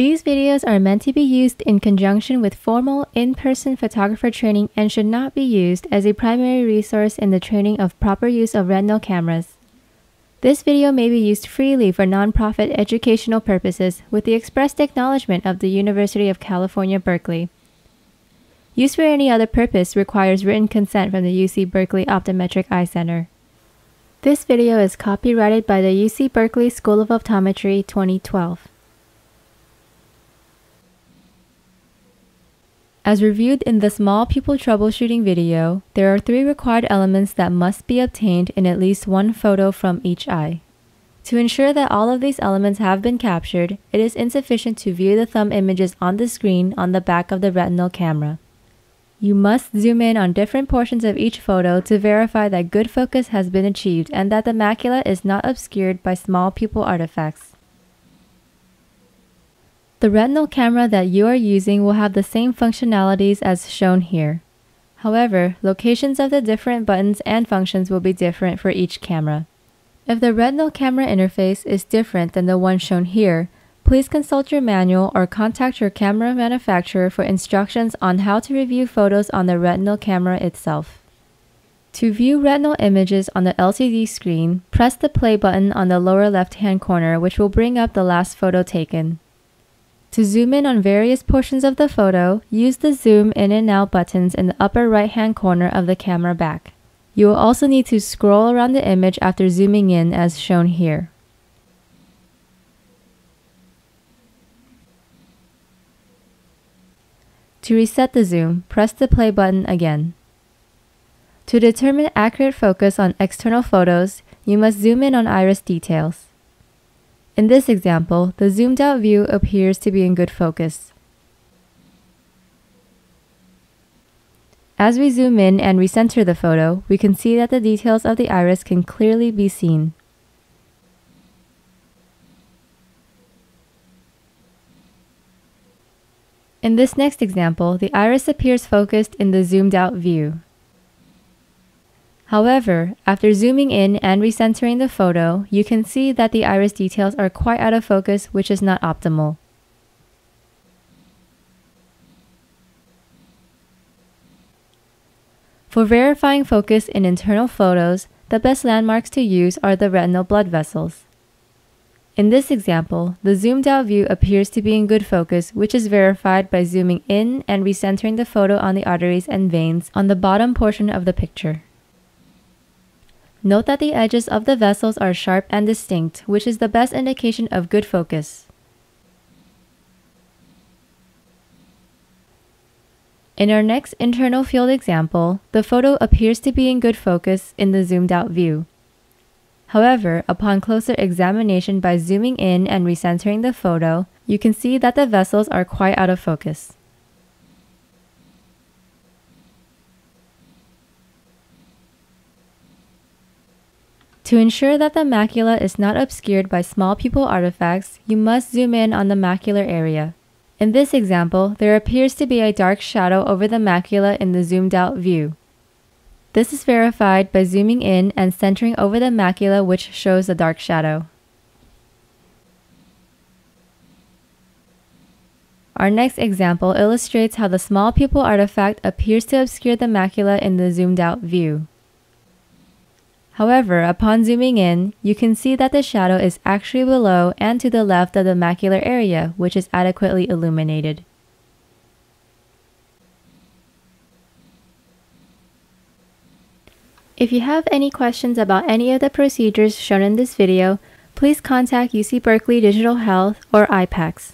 These videos are meant to be used in conjunction with formal in-person photographer training and should not be used as a primary resource in the training of proper use of retinal cameras. This video may be used freely for nonprofit educational purposes with the expressed acknowledgement of the University of California, Berkeley. Use for any other purpose requires written consent from the UC Berkeley Optometric Eye Center. This video is copyrighted by the UC Berkeley School of Optometry 2012. As reviewed in the small pupil troubleshooting video, there are three required elements that must be obtained in at least one photo from each eye. To ensure that all of these elements have been captured, it is insufficient to view the thumb images on the screen on the back of the retinal camera. You must zoom in on different portions of each photo to verify that good focus has been achieved and that the macula is not obscured by small pupil artifacts. The retinal camera that you are using will have the same functionalities as shown here. However, locations of the different buttons and functions will be different for each camera. If the retinal camera interface is different than the one shown here, please consult your manual or contact your camera manufacturer for instructions on how to review photos on the retinal camera itself. To view retinal images on the LCD screen, press the play button on the lower left-hand corner which will bring up the last photo taken. To zoom in on various portions of the photo, use the zoom in and out buttons in the upper right hand corner of the camera back. You will also need to scroll around the image after zooming in as shown here. To reset the zoom, press the play button again. To determine accurate focus on external photos, you must zoom in on iris details. In this example, the zoomed out view appears to be in good focus. As we zoom in and recenter the photo, we can see that the details of the iris can clearly be seen. In this next example, the iris appears focused in the zoomed out view. However, after zooming in and recentering the photo, you can see that the iris details are quite out of focus, which is not optimal. For verifying focus in internal photos, the best landmarks to use are the retinal blood vessels. In this example, the zoomed out view appears to be in good focus, which is verified by zooming in and recentering the photo on the arteries and veins on the bottom portion of the picture. Note that the edges of the vessels are sharp and distinct, which is the best indication of good focus. In our next internal field example, the photo appears to be in good focus in the zoomed out view. However, upon closer examination by zooming in and recentering the photo, you can see that the vessels are quite out of focus. To ensure that the macula is not obscured by small pupil artifacts, you must zoom in on the macular area. In this example, there appears to be a dark shadow over the macula in the zoomed out view. This is verified by zooming in and centering over the macula which shows the dark shadow. Our next example illustrates how the small pupil artifact appears to obscure the macula in the zoomed out view. However, upon zooming in, you can see that the shadow is actually below and to the left of the macular area, which is adequately illuminated. If you have any questions about any of the procedures shown in this video, please contact UC Berkeley Digital Health or EyePACS.